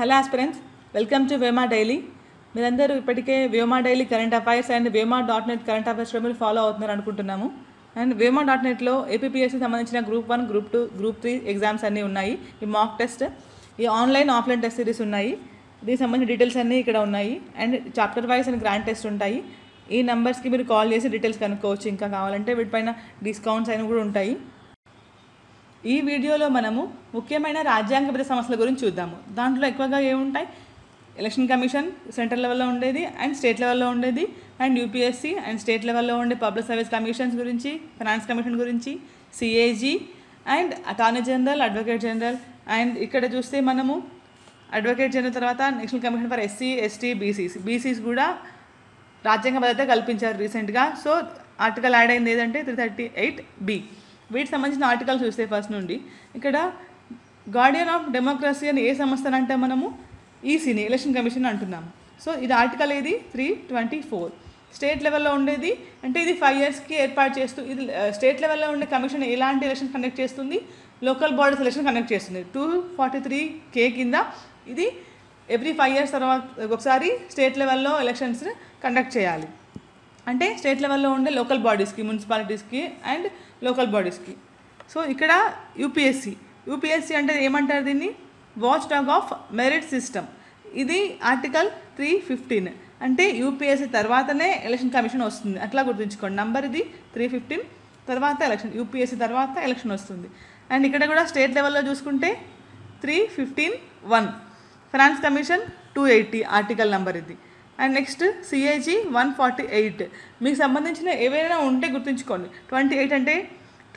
Hello aspirants welcome to Vema daily మీరందరూ ఇప్పటికే Vema daily current affairs and Vema dot net current affairs మీరు follow అవుతున్నారు అనుకుంటున్నాము. And Vema dot నెట్లో APSC సంబంధించిన group one group two group three exams అన్నీ ఉన్నాయి. ఈ మాక్ టెస్ట్ ఈ ఆన్లైన్ ఆఫ్లైన్ టెస్ట్ సిరీస్ ఉన్నాయి. దీనికి సంబంధించిన డీటెయిల్స్ అన్నీ ఇక్కడ ఉన్నాయి. And chapter wise and grand test ఉంటాయి. ఈ నెంబర్స్కి మీరు కాల్ చేసి డీటెయిల్స్ కనుక్కోవచ్చు. ఇంకా కావాలంటే వీటిపైన డిస్కౌంట్స్ అయినా కూడా ఉంటాయి. ఈ వీడియోలో మనము ముఖ్యమైన రాజ్యాంగబద్ధ సమస్యల గురించి చూద్దాము. దాంట్లో ఎక్కువగా ఏముంటాయి? ఎలక్షన్ కమిషన్ సెంట్రల్ లెవెల్లో ఉండేది అండ్ స్టేట్ లెవెల్లో ఉండేది అండ్ యూపీఎస్సీ అండ్ స్టేట్ లెవెల్లో ఉండే పబ్లిక్ సర్వీస్ కమిషన్స్ గురించి ఫైనాన్స్ కమిషన్ గురించి CAG and attorney general advocate general and ఇక్కడ చూస్తే మనము అడ్వకేట్ జనరల్ తర్వాత national commission for SC ST BCs BCs కూడా రాజ్యాంగ భద్రత కల్పించారు రీసెంట్గా సో ఆర్టికల్ యాడ్ అయింది ఏదంటే త్రీ థర్టీ ఎయిట్ బి వీటికి సంబంధించిన ఆర్టికల్ చూస్తే ఫస్ట్ నుండి. ఇక్కడ గార్డియన్ ఆఫ్ డెమోక్రసీ అని ఏ సంస్థ అంటే మనము? ఈసీని ఎలక్షన్ కమిషన్ అంటున్నాము సో ఇది ఆర్టికల్ ఏది? త్రీ ట్వంటీ ఫోర్ స్టేట్ లెవెల్లో ఉండేది అంటే ఇది ఫైవ్ ఇయర్స్కి ఏర్పాటు చేస్తూ ఇది uh, స్టేట్ లెవెల్లో ఉండే కమిషన్ ఎలాంటి ఎలక్షన్ కండక్ట్ చేస్తుంది? లోకల్ బాడీస్ ఎలక్షన్ కండక్ట్ చేస్తుంది. టూ ఫార్టీ త్రీ కే కింద ఇది ఎవ్రీ ఫైవ్ ఇయర్స్ తర్వాత ఒకసారి స్టేట్ లెవెల్లో ఎలక్షన్స్ కండక్ట్ చేయాలి. అంటే స్టేట్ లెవెల్లో ఉండే లోకల్ బాడీస్కి మున్సిపాలిటీస్కి అండ్ లోకల్ బాడీస్కి. సో ఇక్కడ యూపీఎస్సి. యూపీఎస్సి అంటే ఏమంటారు దీన్ని? Watch dog of merit system ఇది ఆర్టికల్ త్రీ ఫిఫ్టీన్ అంటే యూపీఎస్సి తర్వాతనే ఎలక్షన్ కమిషన్ వస్తుంది. అట్లా గుర్తుంచుకోండి. నంబర్ ఇది త్రీ ఫిఫ్టీన్ తర్వాత ఎలక్షన్ యూపీఎస్సి తర్వాత ఎలక్షన్ వస్తుంది. అండ్ ఇక్కడ కూడా స్టేట్ లెవెల్లో చూసుకుంటే three fifteen one finance commission two eighty article number ఇది. And next CIG one forty eight మీకు సంబంధించిన ఏవైనా ఉంటే గుర్తుంచుకోండి. ట్వంటీ ఎయిట్ అంటే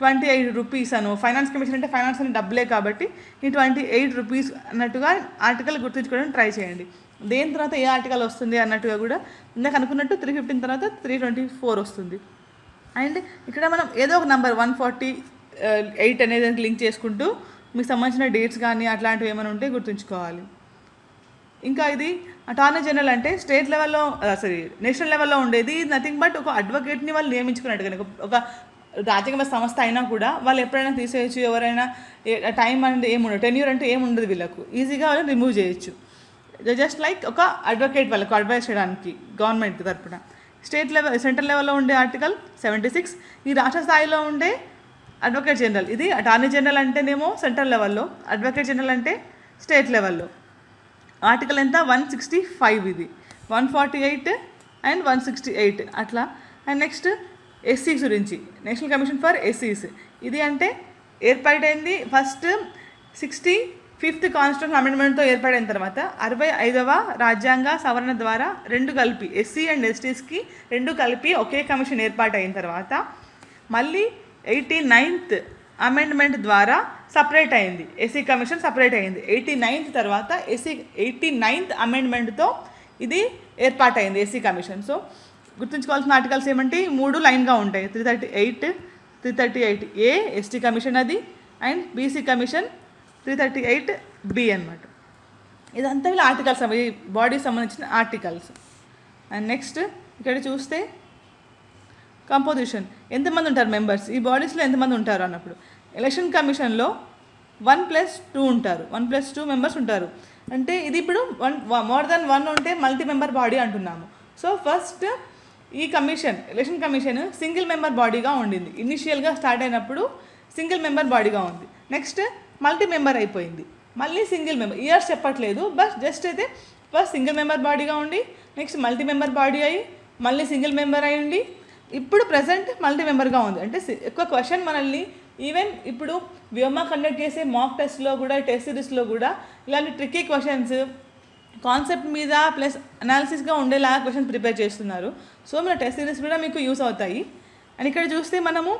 ట్వంటీ ఎయిట్ రూపీస్ అను. ఫైనాన్స్ కమిషన్ అంటే ఫైనాన్స్ అని డబ్బులే కాబట్టి ఈ ట్వంటీ ఎయిట్ రూపీస్ అన్నట్టుగా ఆర్టికల్ గుర్తుంచుకోవడానికి ట్రై చేయండి. దేని తర్వాత ఏ ఆర్టికల్ వస్తుంది అన్నట్టుగా కూడా ఇందాక అనుకున్నట్టు త్రీ ఫిఫ్టీన్ తర్వాత త్రీ ట్వంటీ ఫోర్ వస్తుంది. అండ్ ఇక్కడ మనం ఏదో ఒక నెంబర్ వన్ ఫార్టీ ఎయిట్ అనేది లింక్ చేసుకుంటూ మీకు సంబంధించిన డేట్స్ కానీ అట్లాంటివి ఏమైనా ఉంటే గుర్తుంచుకోవాలి. ఇంకా ఇది అటార్నీ జనరల్ అంటే స్టేట్ లెవెల్లో సారీ నేషనల్ లెవెల్లో ఉండేది నథింగ్ బట్ ఒక అడ్వకేట్ని వాళ్ళు నియమించుకున్నట్టు కనుక ఒక రాజ్యాంగ సంస్థ అయినా కూడా వాళ్ళు ఎప్పుడైనా తీసేయచ్చు ఎవరైనా టైం అంటే ఏముండదు టెన్యూర్ అంటే ఏముండదు వీళ్ళకు. ఈజీగా వాళ్ళు రిమూవ్ చేయొచ్చు. జస్ట్ లైక్ ఒక అడ్వకేట్ వాళ్ళకు అడ్వైస్ చేయడానికి గవర్నమెంట్ తరపున. స్టేట్ లెవెల్ సెంట్రల్ లెవెల్లో ఉండే ఆర్టికల్ సెవెంటీ సిక్స్ ఈ రాష్ట్ర స్థాయిలో ఉండే అడ్వకేట్ జనరల్ ఇది అటార్నీ జనరల్ అంటేనేమో సెంట్రల్ లెవెల్లో అడ్వకేట్ జనరల్ అంటే స్టేట్ లెవెల్లో ఆర్టికల్ ఎంత? వన్ సిక్స్టీ ఫైవ్ ఇది. One forty eight and one sixty eight అట్లా. అండ్ నెక్స్ట్ ఎస్సీస్ గురించి. నేషనల్ కమిషన్ ఫర్ ఎస్సీస్ ఇది అంటే ఏర్పాటైంది ఫస్ట్ సిక్స్టీ ఫిఫ్త్ కాన్స్టిట్యూషన్ అమెండ్మెంట్తో ఏర్పడిన తర్వాత అరవై ఐదవ రాజ్యాంగ సవరణ ద్వారా రెండు కలిపి ఎస్సీ అండ్ ఎస్టీస్కి రెండు కలిపి ఒకే కమిషన్ ఏర్పాటు అయిన తర్వాత మళ్ళీ ఎయిటీ నైన్త్ అమెండ్మెంట్ ద్వారా సపరేట్ అయింది. ఎస్సీ కమిషన్ సపరేట్ అయింది. ఎయిటీ నైన్త్ తర్వాత ఎస్సీ ఎయిటీ నైన్త్ అమెండ్మెంట్తో ఇది ఏర్పాటైంది ఎస్సీ కమిషన్ సో గుర్తుంచుకోవాల్సిన ఆర్టికల్స్ ఏమంటే మూడు లైన్గా ఉంటాయి. Three thirty eight three thirty eight A ST commission అది and BC commission three thirty eight B అనమాట ఇదంతా వీళ్ళ ఆర్టికల్స్ అవి బాడీకి సంబంధించిన ఆర్టికల్స్ అండ్ నెక్స్ట్ ఇక్కడ చూస్తే కంపోజిషన్ ఎంతమంది ఉంటారు మెంబర్స్ ఈ బాడీస్లో ఎంతమంది ఉంటారు అన్నప్పుడు? ఎలక్షన్ కమిషన్లో వన్ ప్లస్ టూ ఉంటారు. వన్ ప్లస్ టూ మెంబర్స్ ఉంటారు. అంటే ఇది ఇప్పుడు వన్ మోర్ దెన్ వన్ ఉంటే మల్టీ మెంబర్ బాడీ అంటున్నాము. సో ఫస్ట్ ఈ commission election commission single member బాడీగా ఉండింది. ఇనిషియల్గా స్టార్ట్ అయినప్పుడు సింగిల్ మెంబర్ బాడీగా ఉంది. నెక్స్ట్ మల్టీ మెంబర్ అయిపోయింది. మళ్ళీ సింగిల్ మెంబర్ ఇయర్స్ చెప్పట్లేదు బట్ జస్ట్ అయితే ఫస్ట్ సింగిల్ మెంబర్ బాడీగా ఉండి నెక్స్ట్ మల్టీ మెంబర్ బాడీ అయ్యి మళ్ళీ సింగిల్ మెంబర్ అయ్యి ఉండి ఇప్పుడు ప్రజెంట్ మల్టీ మెంబర్గా ఉంది. అంటే ఎక్కువ క్వశ్చన్ మనల్ని ఈవెన్ ఇప్పుడు వ్యోమా కండక్ట్ చేసే మాక్ టెస్ట్లో కూడా టెస్ట్ సిరీస్లో కూడా ఇలాంటి ట్రిక్కీ క్వశ్చన్స్ కాన్సెప్ట్ మీద ప్లస్ అనాలిసిస్గా ఉండేలాగా క్వశ్చన్ ప్రిపేర్ చేస్తున్నారు. సో మన టెస్ట్ సిరీస్ కూడా మీకు యూస్ అవుతాయి. అండ్ ఇక్కడ చూస్తే మనము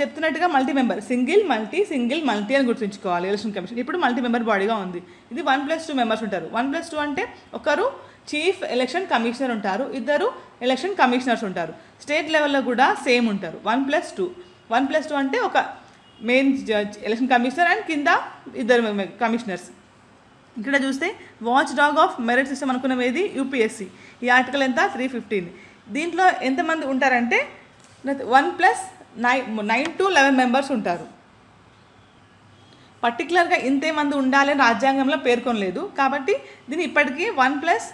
చెప్తున్నట్టుగా multi member single multi single multi అని గుర్తుంచుకోవాలి. ఎలక్షన్ కమిషన్ ఇప్పుడు మల్టీ మెంబర్ బాడీగా ఉంది. ఇది వన్ ప్లస్ టూ మెంబర్స్ ఉంటారు. వన్ ప్లస్ టూ అంటే ఒకరు చీఫ్ ఎలక్షన్ కమిషనర్ ఉంటారు ఇద్దరు ఎలక్షన్ కమిషనర్స్ ఉంటారు. స్టేట్ లెవెల్లో కూడా సేమ్ ఉంటారు. One plus two. One plus two అంటే ఒక main judge election commissioner and కింద ఇద్దరు కమిషనర్స్. ఇక్కడ చూస్తే watch dog of merit system అనుకున్నది యూపీఎస్సి. ఈ ఆర్టికల్ ఎంత? Three fifteen. దీంట్లో ఎంతమంది ఉంటారంటే one plus nine nine to eleven members ఉంటారు. పర్టికులర్గా ఇంతేమంది ఉండాలని రాజ్యాంగంలో పేర్కొనలేదు. కాబట్టి దీన్ని ఇప్పటికీ వన్ ప్లస్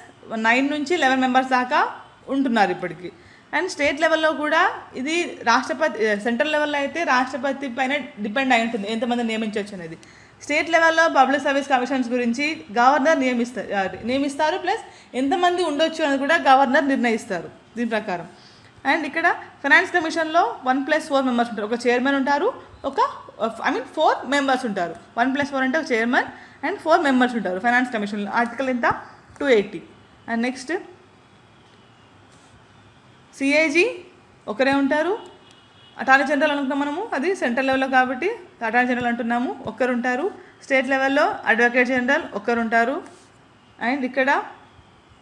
నైన్ నుంచి లెవెన్ మెంబర్స్ దాకా ఉంటున్నారు ఇప్పటికి. అండ్ స్టేట్ లెవెల్లో కూడా ఇది రాష్ట్రపతి సెంట్రల్ లెవెల్లో అయితే రాష్ట్రపతి పైన డిపెండ్ అయి ఉంటుంది ఎంతమంది నియమించవచ్చు అనేది. స్టేట్ లెవెల్లో పబ్లిక్ సర్వీస్ కమిషన్స్ గురించి గవర్నర్ నియమిస్తారు నియమిస్తారు ప్లస్ ఎంతమంది ఉండొచ్చు అని కూడా గవర్నర్ నిర్ణయిస్తారు దీని ప్రకారం. అండ్ ఇక్కడ ఫైనాన్స్ కమిషన్లో వన్ ప్లస్ ఫోర్ మెంబర్స్ ఉంటారు. ఒక చైర్మన్ ఉంటారు ఒక ఐ మీన్ ఫోర్ మెంబర్స్ ఉంటారు. వన్ ప్లస్ ఫోర్ అంటే ఒక చైర్మన్ అండ్ ఫోర్ మెంబర్స్ ఉంటారు ఫైనాన్స్ కమిషన్లో ఆర్టికల్ ఎంత? Two eighty and next CIG ఒకరే ఉంటారు. అటార్నీ జనరల్ అనుకున్నాం మనము. అది సెంట్రల్ లెవెల్లో కాబట్టి అటార్నీ జనరల్ అంటున్నాము. ఒక్కరు ఉంటారు. స్టేట్ లెవెల్లో అడ్వకేట్ జనరల్ ఒక్కరు ఉంటారు. అండ్ ఇక్కడ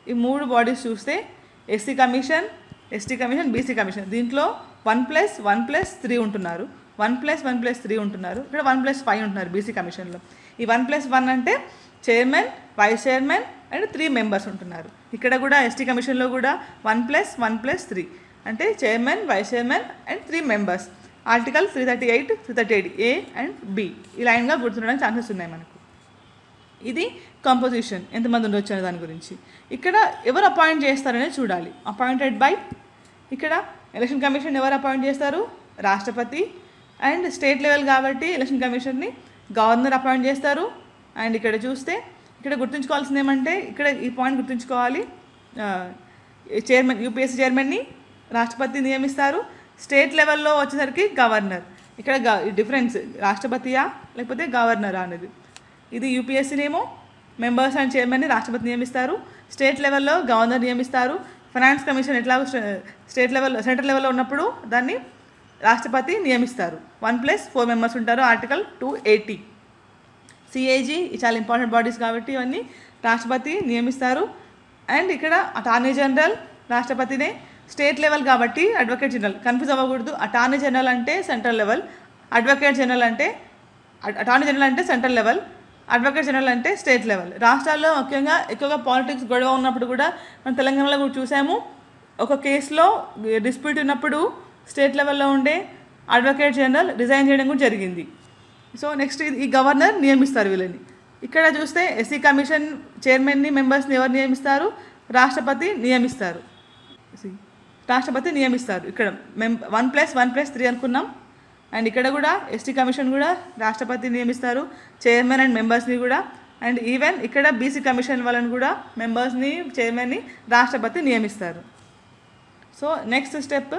ఈ మూడు బాడీస్ చూస్తే SC commission ST commission BC commission దీంట్లో one plus one plus three ఉంటున్నారు. One plus one plus three ఉంటున్నారు. ఇక్కడ వన్ ప్లస్ ఫైవ్ ఉంటున్నారు బీసీ కమిషన్లో ఈ వన్ ప్లస్ వన్ అంటే chairman vice chairman and three members ఉంటున్నారు. ఇక్కడ కూడా ఎస్టీ కమిషన్లో కూడా one plus one plus three అంటే chairman vice chairman and three members article three thirty eight three thirty eight A and B ఈ లైన్గా గుర్తుండడానికి chances ఉన్నాయి మనకు. ఇది కంపోజిషన్ ఎంతమంది ఉండొచ్చు అనే దాని గురించి. ఇక్కడ ఎవరు అపాయింట్ చేస్తారనే చూడాలి. అపాయింటెడ్ బై ఇక్కడ ఎలక్షన్ కమిషన్ ఎవరు అపాయింట్ చేస్తారు? రాష్ట్రపతి. అండ్ స్టేట్ లెవెల్ కాబట్టి ఎలక్షన్ కమిషన్ని గవర్నర్ అపాయింట్ చేస్తారు. అండ్ ఇక్కడ చూస్తే ఇక్కడ గుర్తుంచుకోవాల్సింది ఏమంటే ఇక్కడ ఈ పాయింట్ గుర్తుంచుకోవాలి. చైర్మన్ యూపీఎస్సీ చైర్మన్ని రాష్ట్రపతి నియమిస్తారు. స్టేట్ లెవెల్లో వచ్చేసరికి గవర్నర్ ఇక్కడ గ- డిఫరెన్స్ రాష్ట్రపతియా లేకపోతే గవర్నరా అనేది. ఇది యూపీఎస్సీనేమో మెంబర్స్ అండ్ చైర్మన్ని రాష్ట్రపతి నియమిస్తారు. స్టేట్ లెవెల్లో గవర్నర్ నియమిస్తారు. ఫైనాన్స్ కమిషన్ ఎట్లా స్టేట్ లెవెల్లో సెంట్రల్ లెవెల్లో ఉన్నప్పుడు దాన్ని రాష్ట్రపతి నియమిస్తారు. వన్ ప్లస్ ఫోర్ మెంబర్స్ ఉంటారు. ఆర్టికల్ టూ ఎయిటీ సిఏజీ చాలా ఇంపార్టెంట్ బాడీస్ కాబట్టి ఇవన్నీ రాష్ట్రపతి నియమిస్తారు. అండ్ ఇక్కడ అటార్నీ జనరల్ రాష్ట్రపతినే స్టేట్ లెవెల్ కాబట్టి అడ్వకేట్ జనరల్ కన్ఫ్యూజ్ అవ్వకూడదు. అటార్నీ జనరల్ అంటే సెంట్రల్ లెవెల్ అడ్వకేట్ జనరల్ అంటే అటార్నీ జనరల్ అంటే సెంట్రల్ లెవెల్ అడ్వకేట్ జనరల్ అంటే స్టేట్ లెవెల్ రాష్ట్రాల్లో ముఖ్యంగా ఎక్కువగా పాలిటిక్స్ గొడవ ఉన్నప్పుడు కూడా మనం తెలంగాణలో కూడా చూసాము. ఒక కేసులో డిస్ప్యూట్ ఉన్నప్పుడు స్టేట్ లెవెల్లో ఉండే అడ్వకేట్ జనరల్ రిజైన్ చేయడం కూడా జరిగింది. సో నెక్స్ట్ ఈ గవర్నర్ నియమిస్తారు వీళ్ళని. ఇక్కడ చూస్తే ఎస్సీ కమిషన్ చైర్మన్ని మెంబర్స్ని ఎవరు నియమిస్తారు? రాష్ట్రపతి నియమిస్తారు. రాష్ట్రపతి నియమిస్తారు. ఇక్కడ మెం one plus one plus three అనుకున్నాం. అండ్ ఇక్కడ కూడా ఎస్టీ కమిషన్ కూడా రాష్ట్రపతి నియమిస్తారు చైర్మన్ అండ్ మెంబర్స్ని కూడా. అండ్ ఈవెన్ ఇక్కడ బీసీ కమిషన్ వాళ్ళని కూడా మెంబర్స్ని చైర్మన్ని రాష్ట్రపతి నియమిస్తారు. సో నెక్స్ట్ స్టెప్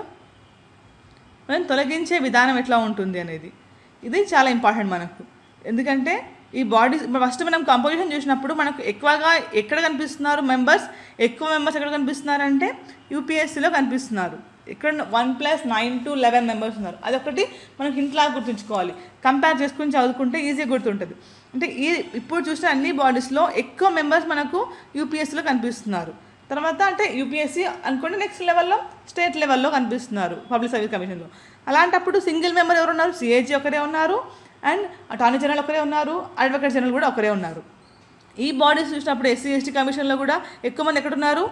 మనం తొలగించే విధానం ఎట్లా ఉంటుంది అనేది. ఇది చాలా ఇంపార్టెంట్ మనకు. ఎందుకంటే ఈ బాడీ ఫస్ట్ మనం కంపోజిషన్ చూసినప్పుడు మనకు ఎక్కువగా ఎక్కడ కనిపిస్తున్నారు మెంబర్స్? ఎక్కువ మెంబర్స్ ఎక్కడ కనిపిస్తున్నారు అంటే యూపీఎస్సీలో కనిపిస్తున్నారు. ఇక్కడ one plus nine to eleven members ఉన్నారు. అదొకటి మనకి ఇంట్లో గుర్తుంచుకోవాలి. కంపేర్ చేసుకుని చదువుకుంటే ఈజీగా గుర్తుంటుంది. అంటే ఈ ఇప్పుడు చూసిన అన్ని బాడీస్లో ఎక్కువ మెంబర్స్ మనకు యూపీఎస్సీలో కనిపిస్తున్నారు. తర్వాత అంటే యూపీఎస్సీ అనుకోండి నెక్స్ట్ లెవెల్లో స్టేట్ లెవెల్లో కనిపిస్తున్నారు పబ్లిక్ సర్వీస్ కమిషన్లో అలాంటప్పుడు సింగిల్ మెంబర్ ఎవరు ఉన్నారు? సిఏజీ ఒకరే ఉన్నారు అండ్ అటార్నీ జనరల్ ఒకరే ఉన్నారు అడ్వకేట్ జనరల్ కూడా ఒకరే ఉన్నారు. ఈ బాడీస్ చూసినప్పుడు ఎస్సీ ఎస్టీ కమిషన్లో కూడా ఎక్కువ మంది ఎక్కడున్నారు?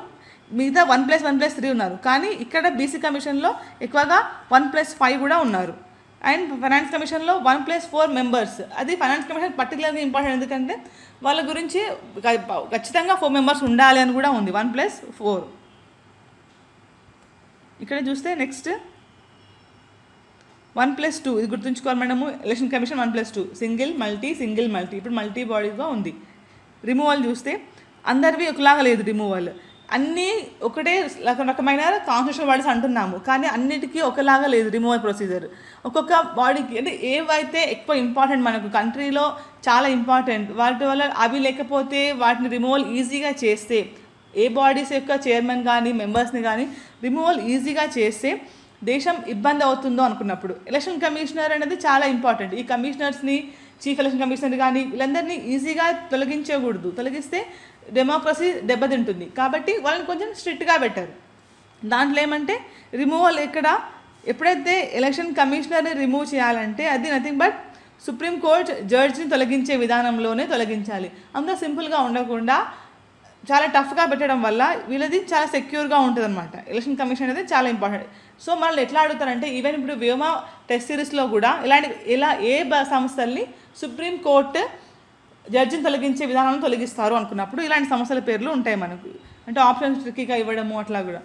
మిగతా one plus one plus three ఉన్నారు. కానీ ఇక్కడ బీసీ కమిషన్లో ఎక్కువగా వన్ ప్లస్ ఫైవ్ కూడా ఉన్నారు. అండ్ ఫైనాన్స్ కమిషన్లో వన్ ప్లస్ ఫోర్ మెంబర్స్ అది ఫైనాన్స్ కమిషన్ పర్టికులర్గా ఇంపార్టెంట్ ఎందుకంటే వాళ్ళ గురించి ఖచ్చితంగా ఫోర్ మెంబర్స్ ఉండాలి అని కూడా ఉంది. వన్ ప్లస్ ఫోర్ ఇక్కడ చూస్తే నెక్స్ట్ వన్ ప్లస్ టూ ఇది గుర్తుంచుకోవాలి మనము election commission one plus two single multi single multi ఇప్పుడు మల్టీ బాడీగా ఉంది. రిమూవల్ చూస్తే అందరివి ఒకలాగా లేదు రిమూవల్ అన్నీ ఒకటే రక- రకమైన కాన్స్టిట్యూషన్ బాడీస్ అంటున్నాము. కానీ అన్నిటికీ ఒకలాగా లేదు రిమూవల్ ప్రొసీజర్ ఒక్కొక్క బాడీకి అంటే ఏవైతే ఎక్కువ ఇంపార్టెంట్ మనకు కంట్రీలో చాలా ఇంపార్టెంట్ వాటి వల్ల అవి లేకపోతే వాటిని రిమూవల్ ఈజీగా చేస్తే ఏ బాడీస్ యొక్క చైర్మన్ కానీ మెంబర్స్ని కానీ రిమూవల్ ఈజీగా చేస్తే దేశం ఇబ్బంది అవుతుందో అనుకున్నప్పుడు ఎలక్షన్ కమిషనర్ అనేది చాలా ఇంపార్టెంట్ ఈ కమిషనర్స్ని చీఫ్ ఎలక్షన్ కమిషనర్ కానీ వీళ్ళందరినీ ఈజీగా తొలగించకూడదు. తొలగిస్తే డెమోక్రసీ దెబ్బతింటుంది. కాబట్టి వాళ్ళని కొంచెం స్ట్రిక్ట్గా పెట్టారు. దాంట్లో ఏమంటే రిమూవల్ ఇక్కడ ఎప్పుడైతే ఎలక్షన్ కమిషనర్ని రిమూవ్ చేయాలంటే అది నథింగ్ బట్ సుప్రీంకోర్టు జడ్జిని తొలగించే విధానంలోనే తొలగించాలి. అంత సింపుల్గా ఉండకుండా చాలా టఫ్గా పెట్టడం వల్ల వీళ్ళది చాలా సెక్యూర్గా ఉంటుంది అనమాట ఎలక్షన్ కమిషన్ అనేది చాలా ఇంపార్టెంట్ సో మనల్ని ఎట్లా అడుగుతారంటే ఈవెన్ ఇప్పుడు వ్యోమా టెస్ట్ సిరీస్లో కూడా ఇలాంటి ఇలా ఏ బ- సంస్థల్ని సుప్రీం కోర్టు జడ్జిని తొలగించే విధానాలను తొలగిస్తారు అనుకున్నప్పుడు ఇలాంటి సమస్యల పేర్లు ఉంటాయి మనకు. అంటే ఆప్షన్స్ ట్రిక్కీగా ఇవ్వడము అట్లా కూడా.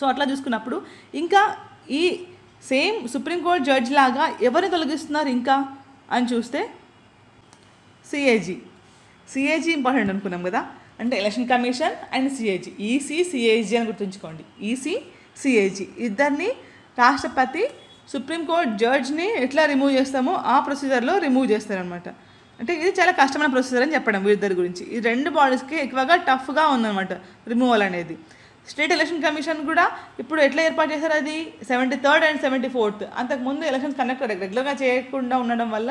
సో అట్లా చూసుకున్నప్పుడు ఇంకా ఈ సేమ్ సుప్రీంకోర్టు జడ్జ్ లాగా ఎవరిని తొలగిస్తున్నారు ఇంకా అని చూస్తే సిఏజీ సిఏజీ ఇంపార్టెంట్ అనుకున్నాం కదా. అంటే election commission and CAG EC CAG అని గుర్తుంచుకోండి. ఈసీ సిఏజీ ఇద్దరిని రాష్ట్రపతి సుప్రీంకోర్టు జడ్జ్ని ఎట్లా రిమూవ్ చేస్తామో ఆ ప్రొసీజర్లో రిమూవ్ చేస్తారనమాట అంటే ఇది చాలా కష్టమైన ప్రొసీజర్ అని చెప్పడం వీరిద్దరి గురించి. ఈ రెండు బాడీస్కి ఎక్కువగా టఫ్గా ఉందన్నమాట రిమూవల్ అనేది. స్టేట్ ఎలక్షన్ కమిషన్ కూడా ఇప్పుడు ఎట్లా ఏర్పాటు చేశారు అది? Seventy third and seventy fourth అంతకుముందు ఎలక్షన్స్ కండక్ట్ రెగ్యులర్గా చేయకుండా ఉండడం వల్ల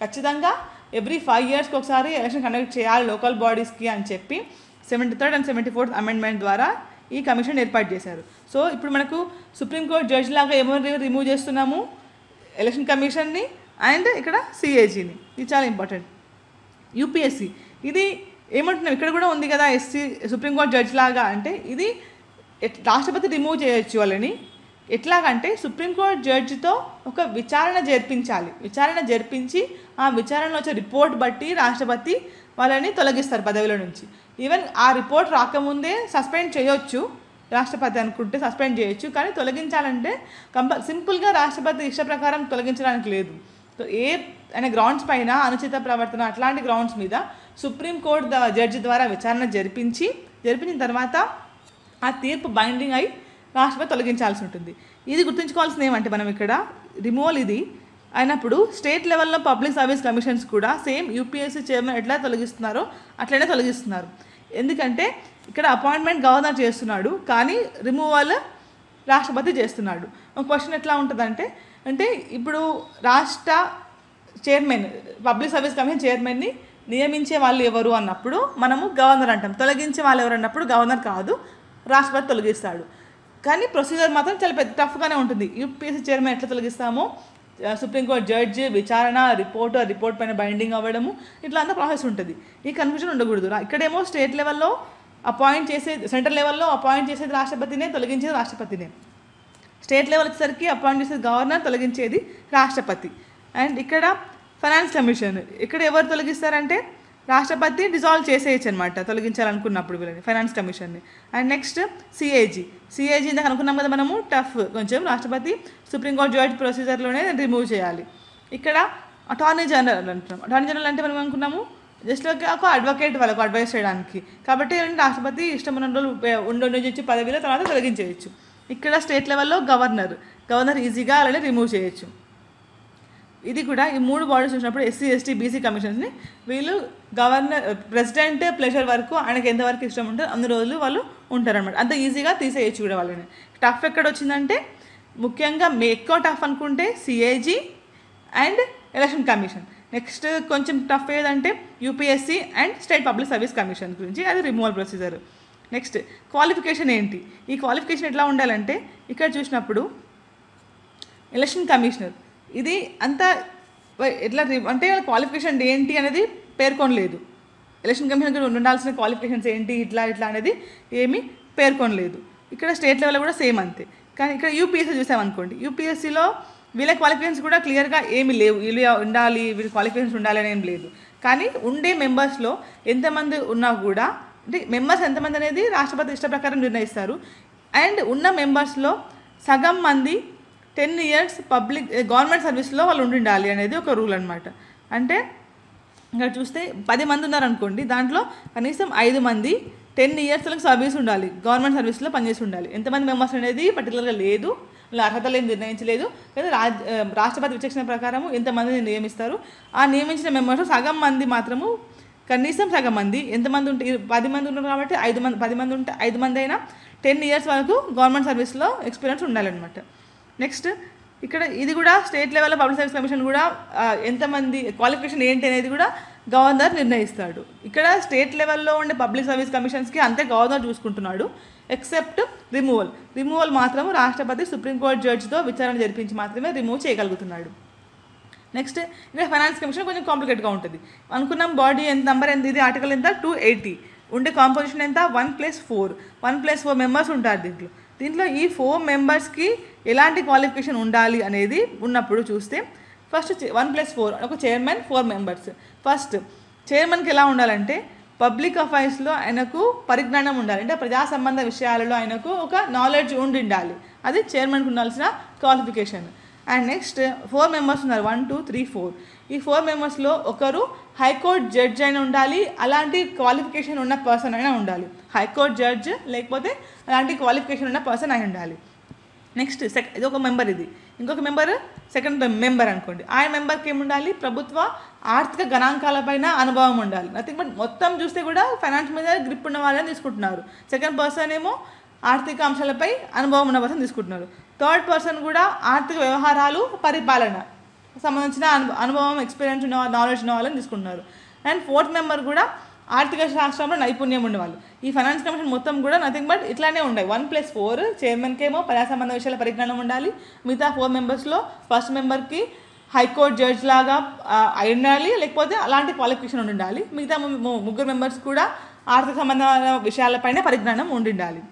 ఖచ్చితంగా ఎవ్రీ ఫైవ్ ఇయర్స్కి ఒకసారి ఎలక్షన్ కండక్ట్ చేయాలి లోకల్ బాడీస్కి అని చెప్పి seventy third and seventy fourth amendment ద్వారా ఈ కమిషన్ ఏర్పాటు చేశారు. సో ఇప్పుడు మనకు సుప్రీంకోర్టు జడ్జి లాగా ఏమైనా రిమూవ్ చేస్తున్నాము? ఎలక్షన్ కమిషన్ని అండ్ ఇక్కడ సిఏజీని ఇది చాలా ఇంపార్టెంట్ యూపీఎస్సి ఇది ఏమంటున్నాం? ఇక్కడ కూడా ఉంది కదా ఎస్సీ సుప్రీంకోర్టు జడ్జ్ లాగా. అంటే ఇది రాష్ట్రపతి రిమూవ్ చేయొచ్చు వాళ్ళని. ఎట్లాగంటే సుప్రీంకోర్టు జడ్జితో ఒక విచారణ జరిపించాలి. విచారణ జరిపించి ఆ విచారణలో వచ్చే రిపోర్ట్ బట్టి రాష్ట్రపతి వాళ్ళని తొలగిస్తారు పదవిలో నుంచి. ఈవెన్ ఆ రిపోర్ట్ రాకముందే సస్పెండ్ చేయొచ్చు. రాష్ట్రపతి అనుకుంటే సస్పెండ్ చేయొచ్చు. కానీ తొలగించాలంటే కంపల్ సింపుల్గా రాష్ట్రపతి ఇష్ట ప్రకారం తొలగించడానికి లేదు. ఏ అనే గ్రౌండ్స్ పైన అనుచిత ప్రవర్తన అట్లాంటి గ్రౌండ్స్ మీద సుప్రీంకోర్టు జడ్జి ద్వారా విచారణ జరిపించి జరిపించిన తర్వాత ఆ తీర్పు బైండింగ్ అయి రాష్ట్రపతి తొలగించాల్సి ఉంటుంది. ఇది గుర్తుంచుకోవాల్సింది ఏమంటే మనం ఇక్కడ రిమూవల్ ఇది అయినప్పుడు స్టేట్ లెవెల్లో పబ్లిక్ సర్వీస్ కమిషన్స్ కూడా సేమ్ యూపీఎస్సీ చైర్మన్ ఎట్లా తొలగిస్తున్నారో అట్లనే తొలగిస్తున్నారు. ఎందుకంటే ఇక్కడ అపాయింట్మెంట్ గవర్నర్ చేస్తున్నాడు కానీ రిమూవల్ రాష్ట్రపతి చేస్తున్నాడు. ఒక క్వశ్చన్ ఎట్లా ఉంటుందంటే అంటే ఇప్పుడు రాష్ట్ర చైర్మన్ పబ్లిక్ సర్వీస్ కమిషన్ చైర్మన్ని నియమించే వాళ్ళు ఎవరు అన్నప్పుడు మనము గవర్నర్ అంటాం. తొలగించే వాళ్ళు ఎవరు అన్నప్పుడు గవర్నర్ కాదు రాష్ట్రపతి తొలగిస్తాడు. కానీ ప్రొసీజర్ మాత్రం చాలా పెద్ద టఫ్గానే ఉంటుంది. యూపీఎస్సీ చైర్మన్ ఎట్లా తొలగిస్తామో? సుప్రీంకోర్టు జడ్జి విచారణ రిపోర్ట్ రిపోర్ట్ పైన బైండింగ్ అవ్వడము ఇట్లా అంతా ప్రాసెస్ ఉంటుంది. ఈ కన్ఫ్యూజన్ ఉండకూడదు. ఇక్కడేమో స్టేట్ లెవెల్లో అపాయింట్ చేసేది సెంట్రల్ లెవెల్లో అపాయింట్ చేసేది రాష్ట్రపతినే తొలగించేది రాష్ట్రపతినే. స్టేట్ లెవెల్ వచ్చేసరికి అపాయింట్ చేసేది గవర్నర్ తొలగించేది రాష్ట్రపతి. అండ్ ఇక్కడ ఫైనాన్స్ కమిషన్ ఇక్కడ ఎవరు తొలగిస్తారంటే రాష్ట్రపతి డిజాల్వ్ చేసేయచ్చు అనమాట తొలగించాలనుకున్నప్పుడు వీళ్ళని ఫైనాన్స్ కమిషన్ని అండ్ నెక్స్ట్ సిఏజీ సిఏజీ ఇందాక అనుకున్నాం కదా మనము టఫ్ కొంచెం రాష్ట్రపతి సుప్రీంకోర్టు జాయింట్ ప్రొసీజర్లోనే రిమూవ్ చేయాలి. ఇక్కడ అటార్నీ జనరల్ అంటున్నాం. అటార్నీ జనరల్ అంటే మనం అనుకున్నాము జస్ట్ ఒక ఒక అడ్వకేట్ వాళ్ళకు అడ్వైస్ చేయడానికి. కాబట్టి రాష్ట్రపతి ఇష్టం ఉన్న రోజులు ఉప- ఉండొచ్చు పదవిలో తర్వాత తొలగించేయచ్చు. ఇక్కడ స్టేట్ లెవెల్లో గవర్నర్ గవర్నర్ ఈజీగా అలానే రిమూవ్ చేయొచ్చు. ఇది కూడా ఈ మూడు బాడీస్ వచ్చినప్పుడు ఎస్సీ ఎస్టీ బీసీ కమిషన్స్ని వీళ్ళు గవర్నర్ ప్రెసిడెంట్ ప్లెజర్ వరకు ఆయనకి ఎంతవరకు ఇష్టం ఉంటే అన్ని రోజులు వాళ్ళు ఉంటారనమాట అంత ఈజీగా తీసేయచ్చు కూడా వాళ్ళని. టఫ్ ఎక్కడ వచ్చిందంటే ముఖ్యంగా ఎక్కువ టఫ్ అనుకుంటే CAG and election commission next కొంచెం టఫ్ ఏదంటే UPSC and state public service commission గురించి అది రిమూవల్ ప్రొసీజర్ నెక్స్ట్ క్వాలిఫికేషన్ ఏంటి? ఈ క్వాలిఫికేషన్ ఎట్లా ఉండాలంటే ఇక్కడ చూసినప్పుడు ఎలక్షన్ కమిషనర్ ఇది అంత ఎట్లా అంటే క్వాలిఫికేషన్ ఏంటి అనేది పేర్కొనలేదు. ఎలక్షన్ కమిషన్ ఉండాల్సిన క్వాలిఫికేషన్స్ ఏంటి ఇట్లా ఇట్లా అనేది ఏమీ పేర్కొనలేదు. ఇక్కడ స్టేట్ లెవెల్లో కూడా సేమ్ అంతే. కానీ ఇక్కడ యూపీఎస్సీ చూసామనుకోండి యూపీఎస్సీలో వీళ్ళ క్వాలిఫికేషన్స్ కూడా క్లియర్గా ఏమీ లేవు. వీళ్ళు ఉండాలి వీళ్ళ క్వాలిఫికేషన్స్ ఉండాలి అని ఏం లేదు. కానీ ఉండే మెంబర్స్లో ఎంతమంది ఉన్నా కూడా అంటే మెంబర్స్ ఎంతమంది అనేది రాష్ట్రపతి ఇష్ట ప్రకారం నిర్ణయిస్తారు. అండ్ ఉన్న మెంబర్స్లో సగం మంది టెన్ ఇయర్స్ పబ్లిక్ గవర్నమెంట్ సర్వీస్లో వాళ్ళు ఉండాలి అనేది ఒక రూల్ అనమాట అంటే ఇక్కడ చూస్తే పది మంది ఉన్నారనుకోండి దాంట్లో కనీసం ఐదు మంది టెన్ ఇయర్స్ వాళ్ళకి సర్వీస్ ఉండాలి. గవర్నమెంట్ సర్వీస్లో పనిచేసి ఉండాలి. ఎంతమంది మెంబర్స్ అనేది పర్టికులర్గా లేదు. ఇలా అర్హతలు ఏం నిర్ణయించలేదు. కానీ రాజ్ రాష్ట్రపతి విచక్షణ ప్రకారము ఎంతమందిని నియమిస్తారు. ఆ నియమించిన మెంబర్స్ సగం మంది మాత్రము కనీసం సగం మంది ఎంతమంది ఉంటే పది మంది ఉన్నారు కాబట్టి ఐదు మంది పది మంది ఉంటే ఐదు మంది అయినా టెన్ ఇయర్స్ వరకు గవర్నమెంట్ సర్వీస్లో ఎక్స్పీరియన్స్ ఉండాలన్నమాట. నెక్స్ట్ ఇక్కడ ఇది కూడా స్టేట్ లెవెల్లో పబ్లిక్ సర్వీస్ కమిషన్ కూడా ఎంతమంది క్వాలిఫికేషన్ ఏంటి అనేది కూడా గవర్నర్ నిర్ణయిస్తాడు. ఇక్కడ స్టేట్ లెవెల్లో ఉండే పబ్లిక్ సర్వీస్ కమిషన్స్కి అంతే గవర్నర్ చూసుకుంటున్నాడు. ఎక్సెప్ట్ రిమూవల్ రిమూవల్ మాత్రం రాష్ట్రపతి సుప్రీంకోర్టు జడ్జితో విచారణ జరిపించి మాత్రమే రిమూవ్ చేయగలుగుతున్నాడు. నెక్స్ట్ ఇంకా ఫైనాన్స్ కమిషన్ కొంచెం కాంప్లికేట్గా ఉంటుంది. అనుకున్నాం బాడీ ఎంత నెంబర్ ఎంత ఇది ఆర్టికల్ ఎంత? టూ ఎయిటీ ఉండే కాంపోజిషన్ ఎంత? One plus four one plus four members ఉంటారు దీంట్లో. దీంట్లో ఈ ఫోర్ మెంబర్స్కి ఎలాంటి క్వాలిఫికేషన్ ఉండాలి అనేది ఉన్నప్పుడు చూస్తే ఫస్ట్ వన్ ప్లస్ ఫోర్ ఒక చైర్మన్ ఫోర్ మెంబర్స్ ఫస్ట్ చైర్మన్కి ఎలా ఉండాలంటే పబ్లిక్ అఫైర్స్లో ఆయనకు పరిజ్ఞానం ఉండాలి. అంటే ప్రజా సంబంధ విషయాలలో ఆయనకు ఒక నాలెడ్జ్ ఉండి ఉండాలి అది చైర్మన్కి ఉండాల్సిన qualification and next four members ఉన్నారు. వన్ టూ త్రీ ఫోర్ ఈ ఫోర్ మెంబర్స్లో ఒకరు హైకోర్టు జడ్జ్ అయినా ఉండాలి. అలాంటి క్వాలిఫికేషన్ ఉన్న పర్సన్ అయినా ఉండాలి. హైకోర్టు జడ్జ్ లేకపోతే అలాంటి క్వాలిఫికేషన్ ఉన్న పర్సన్ అయి ఉండాలి. నెక్స్ట్ సెక్ ఇది ఒక మెంబర్ ఇది. ఇంకొక మెంబర్ సెకండ్ మెంబర్ అనుకోండి. ఆ మెంబర్కి ఏముండాలి? ప్రభుత్వ ఆర్థిక గణాంకాలపైన అనుభవం ఉండాలి. నథింగ్ బట్ మొత్తం చూస్తే కూడా ఫైనాన్స్ మీద గ్రిప్ ఉన్న వాళ్ళని తీసుకుంటున్నారు. సెకండ్ పర్సన్ ఏమో ఆర్థిక అంశాలపై అనుభవం ఉన్న పర్సన్ తీసుకుంటున్నారు. థర్డ్ పర్సన్ కూడా ఆర్థిక వ్యవహారాలు పరిపాలన సంబంధించిన అనుభవం ఎక్స్పీరియన్స్ ఉన్న నాలెడ్జ్ ఉన్న వాళ్ళని తీసుకుంటున్నారు. అండ్ ఫోర్త్ మెంబర్ కూడా ఆర్థిక శాస్త్రంలో నైపుణ్యం ఉండేవాళ్ళు. ఈ ఫైనాన్స్ కమిషన్ మొత్తం కూడా నథింగ్ బట్ ఇట్లానే ఉన్నాయి వన్ ప్లస్ ఫోర్ చైర్మన్కేమో ప్రజా సంబంధ విషయాల పరిజ్ఞానం ఉండాలి. మిగతా ఫోర్ మెంబర్స్లో ఫస్ట్ మెంబర్కి హైకోర్టు జడ్జ్ లాగా అయి ఉండాలి. లేకపోతే అలాంటి క్వాలిఫికేషన్ ఉండి ఉండాలి. మిగతా ముగ్గురు మెంబర్స్ కూడా ఆర్థిక సంబంధ విషయాలపైన పరిజ్ఞానం ఉండి ఉండాలి.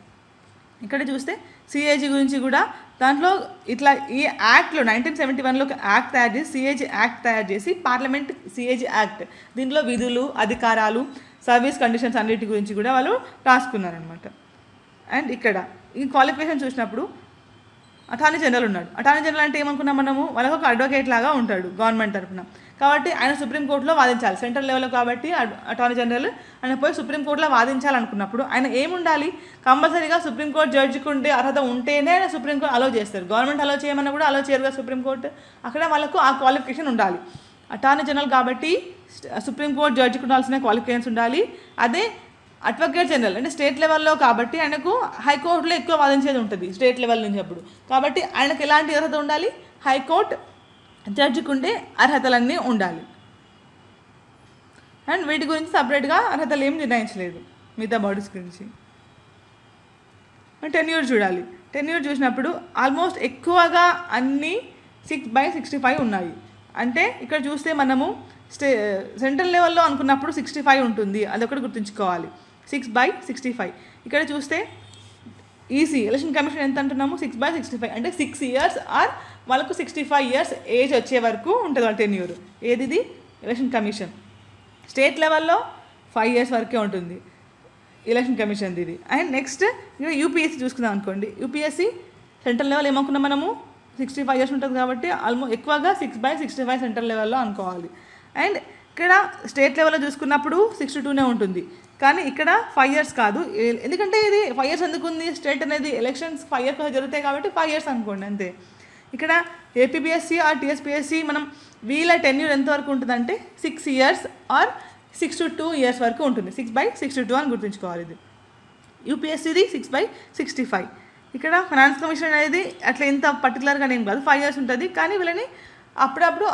ఇక్కడ చూస్తే సిఏజీ గురించి కూడా దాంట్లో ఇట్లా ఈ యాక్ట్లో నైన్టీన్ సెవెంటీ వన్లో ఒక యాక్ట్ తయారు చేసి సిఏజీ యాక్ట్ తయారు చేసి పార్లమెంట్ సిఏజీ యాక్ట్. దీంట్లో విధులు అధికారాలు సర్వీస్ కండిషన్స్ అన్నిటి గురించి కూడా వాళ్ళు రాసుకున్నారనమాట అండ్ ఇక్కడ ఈ క్వాలిఫికేషన్ చూసినప్పుడు అటార్నీ జనరల్ ఉన్నాడు. అటార్నీ జనరల్ అంటే ఏమనుకున్నాం మనము? వాళ్ళకు ఒక అడ్వకేట్ లాగా ఉంటాడు గవర్నమెంట్ తరఫున. కాబట్టి ఆయన సుప్రీంకోర్టులో వాదించాలి. సెంట్రల్ లెవెల్లో కాబట్టి అటార్నీ జనరల్ ఆయన పోయి సుప్రీంకోర్టులో వాదించాలనుకున్నప్పుడు ఆయన ఏముండాలి? కంపల్సరీగా సుప్రీంకోర్టు జడ్జికి ఉండే అర్హత ఉంటేనే ఆయన సుప్రీంకోర్టు అలో చేస్తారు. గవర్నమెంట్ అలో చేయమన్నా కూడా అలో చేయరు కదా సుప్రీంకోర్టు అక్కడ వాళ్ళకు ఆ క్వాలిఫికేషన్ ఉండాలి. అటార్నీ జనరల్ కాబట్టి సుప్రీంకోర్టు జడ్జికి ఉండాల్సిన క్వాలిఫికేషన్స్ ఉండాలి. అదే అడ్వకేట్ జనరల్ అంటే స్టేట్ లెవెల్లో కాబట్టి ఆయనకు హైకోర్టులో ఎక్కువ వాదించేది ఉంటుంది. స్టేట్ లెవెల్ నుంచి అప్పుడు. కాబట్టి ఆయనకు ఎలాంటి అర్హత ఉండాలి? హైకోర్టు జడ్జికి ఉండే అర్హతలన్నీ ఉండాలి. అండ్ వీటి గురించి సపరేట్గా అర్హతలు ఏం నిర్ణయించలేదు మిగతా బాడీస్ గురించి. టెన్యూర్ చూడాలి. టెన్యూర్ చూసినప్పుడు ఆల్మోస్ట్ ఎక్కువగా అన్నీ సిక్స్ బై సిక్స్టీ ఫైవ్ ఉన్నాయి. అంటే ఇక్కడ చూస్తే మనము స్టే సెంట్రల్ లెవెల్లో అనుకున్నప్పుడు సిక్స్టీ ఫైవ్ ఉంటుంది. అదొకటి గుర్తుంచుకోవాలి. Six by sixty five. ఇక్కడ చూస్తే ఈసీ ఎలక్షన్ కమిషన్ ఎంత అంటున్నాము? Six by sixty five. అంటే సిక్స్ ఇయర్స్ ఆర్ వాళ్ళకు సిక్స్టీ ఫైవ్ ఇయర్స్ ఏజ్ వచ్చే వరకు ఉంటుంది వాళ్ళ టెన్యూర్ ఏది ఇది ఎలక్షన్ కమిషన్ స్టేట్ లెవెల్లో ఫైవ్ ఇయర్స్ వరకే ఉంటుంది. ఎలక్షన్ కమిషన్ ఇది. అండ్ నెక్స్ట్ ఇంకా యూపీఎస్సీ చూసుకుందాం అనుకోండి. యూపీఎస్సీ సెంట్రల్ లెవెల్ ఏమనుకున్నాం మనము? సిక్స్టీ ఫైవ్ ఇయర్స్ ఉంటుంది కాబట్టి ఆల్మోస్ట్ ఎక్కువగా six by sixty five central లెవెల్లో అనుకోవాలి. అండ్ ఇక్కడ స్టేట్ లెవెల్లో చూసుకున్నప్పుడు సిక్స్టీ టూనే ఉంటుంది. కానీ ఇక్కడ ఫైవ్ ఇయర్స్ కాదు. ఎందుకంటే ఇది ఫైవ్ ఇయర్స్ ఎందుకు ఉంది స్టేట్ అనేది ఎలక్షన్స్ ఫైవ్ ఇయర్స్ జరుగుతాయి కాబట్టి ఫైవ్ ఇయర్స్ అనుకోండి అంతే. ఇక్కడ ఏపీబీఎస్సీ ఆర్ టీఎస్పీఎస్సీ మనం వీళ్ళ టెన్యూర్ ఎంతవరకు ఉంటుందంటే six years or six to two years వరకు ఉంటుంది. Six by six to two అని గుర్తుంచుకోవాలి ఇది. యూపీఎస్సీది సిక్స్ బై సిక్స్టీ ఫైవ్ ఇక్కడ ఫైనాన్స్ కమిషన్ అనేది అట్లా ఎంత పర్టికులర్గా ఏం కాదు. ఫైవ్ ఇయర్స్ ఉంటుంది. కానీ వీళ్ళని అప్పుడప్పుడు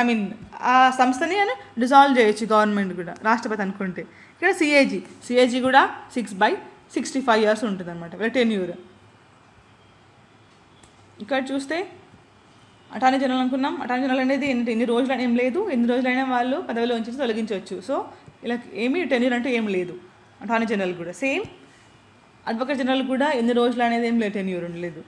ఐ మీన్ ఆ సంస్థని అని డిజాల్వ్ చేయొచ్చు గవర్నమెంట్ కూడా. రాష్ట్రపతి అనుకుంటే. ఇక్కడ సిఏజీ సిఏజీ కూడా six by sixty five years ఉంటుంది అనమాట టెన్యూర్ ఇక్కడ చూస్తే అటార్నీ జనరల్ అనుకున్నాం. అటార్నీ జనరల్ అనేది ఎన్ని ఎన్ని రోజులు ఏం లేదు. ఎన్ని రోజులైనా వాళ్ళు పదవిలో ఉంచి తొలగించవచ్చు సో ఇలా ఏమీ టెన్యూర్ అంటే ఏం లేదు. అటార్నీ జనరల్ కూడా. సేమ్ అడ్వకేట్ జనరల్ కూడా ఎన్ని రోజులు అనేది ఏం లేదు టెన్యూర్ ఉండలేదు.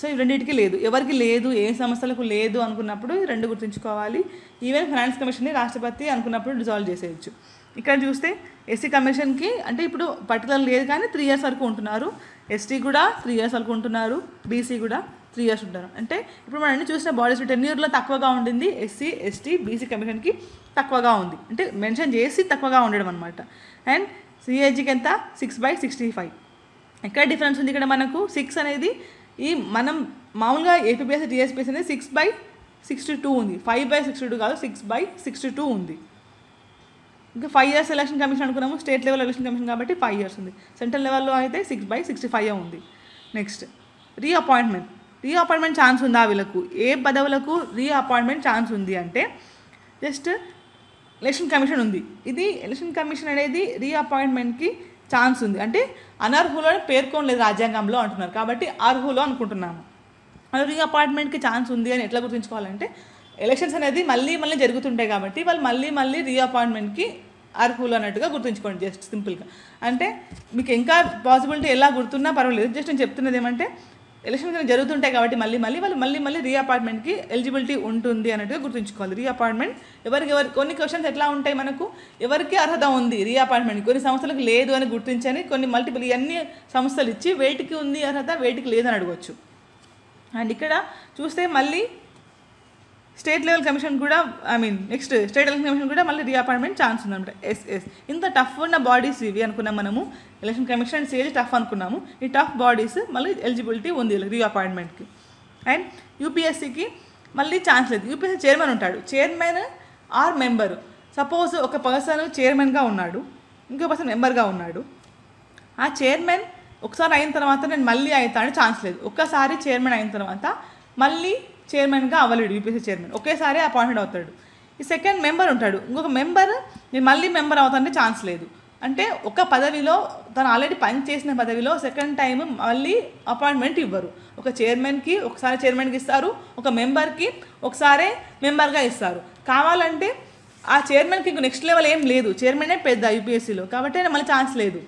సో ఈ రెండింటికి లేదు. ఎవరికి లేదు ఏ సంస్థలకు లేదు అనుకున్నప్పుడు ఈ రెండు గుర్తుంచుకోవాలి. ఈవెన్ ఫైనాన్స్ కమిషన్ని రాష్ట్రపతి అనుకున్నప్పుడు డిజాల్వ్ చేసేయచ్చు. ఇక్కడ చూస్తే ఎస్సీ కమిషన్కి అంటే ఇప్పుడు పర్టికులర్ లేదు కానీ త్రీ ఇయర్స్ వరకు ఉంటున్నారు. ఎస్టీ కూడా త్రీ ఇయర్స్ వరకు ఉంటున్నారు. బీసీ కూడా. త్రీ ఇయర్స్ ఉంటారు. అంటే ఇప్పుడు మనం అన్ని చూసిన బాడీస్ టెన్ ఇయర్లో తక్కువగా ఉండింది ఎస్సీ ఎస్టీ బీసీ కమిషన్కి తక్కువగా ఉంది. అంటే మెన్షన్ చేసి తక్కువగా ఉండడం అనమాట అండ్ సిఏజీకి ఎంత? సిక్స్ బై సిక్స్టీ ఫైవ్ ఎక్కడ డిఫరెన్స్ ఉంది ఇక్కడ మనకు? సిక్స్ అనేది ఈ మనం మామూలుగా ఏపీఎస్ టీఎస్పీఎస్ అనేది సిక్స్ బై సిక్స్టీ టూ ఉంది. ఫైవ్ బై సిక్స్టీ టూ కాదు సిక్స్ బై సిక్స్టీ టూ ఉంది. ఇంకా ఫైవ్ ఇయర్స్ ఎలక్షన్ కమిషన్ అనుకున్నాము స్టేట్ లెవెల్ ఎలక్షన్ కమిషన్ కాబట్టి ఫైవ్ ఇయర్స్ ఉంది. సెంట్రల్ లెవెల్లో అయితే సిక్స్ బై సిక్స్టీ ఫైవ్ ఉంది. నెక్స్ట్ రీఅపాయింట్మెంట్ రీఅపాయింట్మెంట్ ఛాన్స్ ఉందా వీళ్ళకు? ఏ పదవులకు రీఅపాయింట్మెంట్ ఛాన్స్ ఉంది అంటే జస్ట్ ఎలక్షన్ కమిషన్ ఉంది. ఇది ఎలక్షన్ కమిషన్ అనేది రీఅపాయింట్మెంట్కి ఛాన్స్ ఉంది. అంటే అనర్హులు అని పేర్కొనలేదు రాజ్యాంగంలో అంటున్నారు. కాబట్టి అర్హులు అనుకుంటున్నాము. అది రీఅపాయింట్మెంట్కి ఛాన్స్ ఉంది అని ఎట్లా గుర్తుంచుకోవాలంటే ఎలక్షన్స్ అనేది మళ్ళీ మళ్ళీ జరుగుతుంటాయి కాబట్టి వాళ్ళు మళ్ళీ మళ్ళీ రీఅపాయింట్మెంట్కి అర్హులు అన్నట్టుగా గుర్తుంచుకోండి జస్ట్ సింపుల్గా అంటే మీకు ఇంకా పాసిబిలిటీ ఎలా గుర్తున్నా పర్వాలేదు. జస్ట్ నేను చెప్తున్నది ఏమంటే ఎలక్షన్ జరుగుతుంటాయి కాబట్టి మళ్ళీ మళ్ళీ వాళ్ళు మళ్ళీ మళ్ళీ రీ అపార్ట్మెంట్కి ఎలిజిబిలిటీ ఉంటుంది అన్నట్టుగా గుర్తుంచుకోవాలి. రీ అపార్ట్మెంట్ ఎవరికి ఎవరి కొన్ని క్వశ్చన్స్ ఎట్లా ఉంటాయి మనకు? ఎవరికి అర్హత ఉంది రీ అపార్ట్మెంట్ కొన్ని సంస్థలకు లేదు అని గుర్తించని కొన్ని మల్టిపుల్ ఇవన్నీ సంస్థలు ఇచ్చి వేటికి ఉంది అర్హత వేటికి లేదని అడగవచ్చు అండ్ ఇక్కడ చూస్తే మళ్ళీ స్టేట్ లెవెల్ కమిషన్ కూడా I mean next state level commission కూడా మళ్ళీ రీఅపాయింట్మెంట్ ఛాన్స్ ఉందన్నమాట. ఎస్ ఎస్ ఇంత టఫ్ ఉన్న బాడీస్ ఇవి అనుకున్నాం మనము. ఎలక్షన్ కమిషన్ సేజ్ టఫ్ అనుకున్నాము. ఈ టఫ్ బాడీస్ మళ్ళీ ఎలిజిబిలిటీ ఉంది రీఅపాయింట్మెంట్కి అండ్ యూపీఎస్సీకి మళ్ళీ ఛాన్స్ లేదు. యూపీఎస్సీ చైర్మన్ ఉంటాడు. చైర్మన్ ఆర్ మెంబరు సపోజ్ ఒక పర్సన్ చైర్మన్గా ఉన్నాడు. ఇంకో పర్సన్ మెంబర్గా ఉన్నాడు. ఆ చైర్మన్ ఒకసారి అయిన తర్వాత నేను మళ్ళీ అవుతాను ఛాన్స్ లేదు. ఒక్కసారి చైర్మన్ అయిన తర్వాత మళ్ళీ చైర్మన్గా అవ్వలేడు యూపీఎస్సీ చైర్మన్. ఒకేసారి అపాయింటెడ్ అవుతాడు. ఈ సెకండ్ మెంబర్ ఉంటాడు. ఇంకొక మెంబర్ నేను మళ్ళీ మెంబర్ అవుతానంటే ఛాన్స్ లేదు. అంటే ఒక పదవిలో తను ఆల్రెడీ పని చేసిన పదవిలో సెకండ్ టైం మళ్ళీ అపాయింట్మెంట్ ఇవ్వరు. ఒక చైర్మన్కి ఒకసారి చైర్మన్కి ఇస్తారు ఒక మెంబర్కి ఒకసారి మెంబర్గా ఇస్తారు. కావాలంటే ఆ చైర్మన్కి నెక్స్ట్ లెవెల్ ఏం లేదు. చైర్మనే పెద్ద యూపీఎస్సీలో కాబట్టి మళ్ళీ ఛాన్స్ లేదు.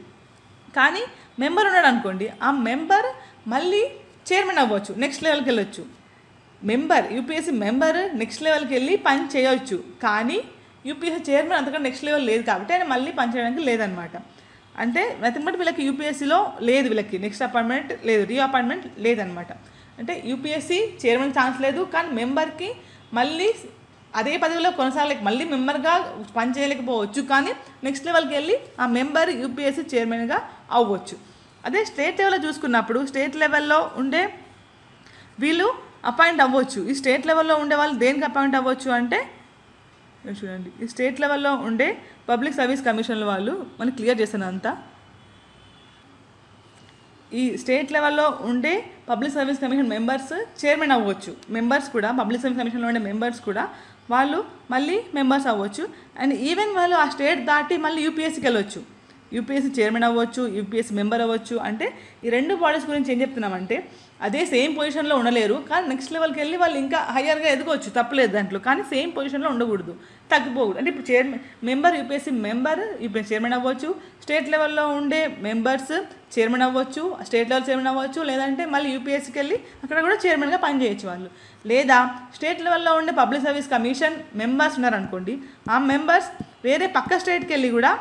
కానీ మెంబర్ ఉన్నాడు అనుకోండి ఆ మెంబర్ మళ్ళీ చైర్మన్ అవ్వచ్చు నెక్స్ట్ లెవెల్కి వెళ్ళొచ్చు. మెంబర్ యూపీఎస్సీ మెంబర్ నెక్స్ట్ లెవెల్కి వెళ్ళి పని చేయవచ్చు కానీ యూపీఎస్సీ చైర్మన్ అంతకంటే నెక్స్ట్ లెవెల్ లేదు కాబట్టి ఆయన మళ్ళీ పని చేయడానికి లేదనమాట. అంటే నథింగ్ వీళ్ళకి యూపీఎస్సీలో లేదు వీళ్ళకి. నెక్స్ట్ అపాయింట్మెంట్ లేదు రీ అపాయింట్మెంట్ లేదనమాట. అంటే యూపీఎస్సీ చైర్మన్ ఛాన్స్ లేదు కానీ మెంబర్కి మళ్ళీ అదే పదవిలో కొనసాగలేక మళ్ళీ మెంబర్గా పని చేయలేకపోవచ్చు కానీ నెక్స్ట్ లెవెల్కి వెళ్ళి ఆ మెంబర్ యూపీఎస్సీ చైర్మన్గా అవ్వచ్చు. అదే స్టేట్ లెవెల్లో చూసుకున్నప్పుడు స్టేట్ లెవెల్లో ఉండే వీళ్ళు అపాయింట్ అవ్వచ్చు. ఈ స్టేట్ లెవెల్లో ఉండే వాళ్ళు దేనికి అపాయింట్ అవ్వచ్చు అంటే చూడండి. ఈ స్టేట్ లెవెల్లో ఉండే పబ్లిక్ సర్వీస్ కమిషన్ల వాళ్ళు మనకి క్లియర్ చేశాను అంతా. ఈ స్టేట్ లెవెల్లో ఉండే public service commission members chairman అవ్వచ్చు. మెంబర్స్ కూడా పబ్లిక్ సర్వీస్ కమిషన్లో ఉండే మెంబర్స్ కూడా వాళ్ళు మళ్ళీ మెంబర్స్ అవ్వచ్చు. అండ్ ఈవెన్ వాళ్ళు ఆ స్టేట్ దాటి మళ్ళీ యూపీఎస్సీకి వెళ్ళొచ్చు. యూపీఎస్సీ చైర్మన్ అవ్వచ్చు యూపీఎస్సీ మెంబర్ అవ్వచ్చు. అంటే ఈ రెండు బాడీస్ గురించి ఏం చెప్తున్నామంటే అదే సేమ్ పొజిషన్లో ఉండలేరు. కానీ నెక్స్ట్ లెవెల్కి వెళ్ళి వాళ్ళు ఇంకా హయ్యర్గా ఎదగవచ్చు తప్పలేదు దాంట్లో. కానీ సేమ్ పొజిషన్లో ఉండకూడదు. తగ్గిపోకూడదు. అంటే ఇప్పుడు chairman member UPSC member UPS chairman అవ్వచ్చు. స్టేట్ లెవెల్లో ఉండే మెంబర్స్ చైర్మన్ అవ్వచ్చు. స్టేట్ లెవెల్ చైర్మన్ అవ్వచ్చు. లేదంటే మళ్ళీ యూపీఎస్సీకి వెళ్ళి అక్కడ కూడా చైర్మన్గా పనిచేయచ్చు వాళ్ళు. లేదా స్టేట్ లెవెల్లో ఉండే పబ్లిక్ సర్వీస్ కమిషన్ మెంబర్స్ ఉన్నారనుకోండి ఆ మెంబర్స్ వేరే పక్క స్టేట్కి వెళ్ళి కూడా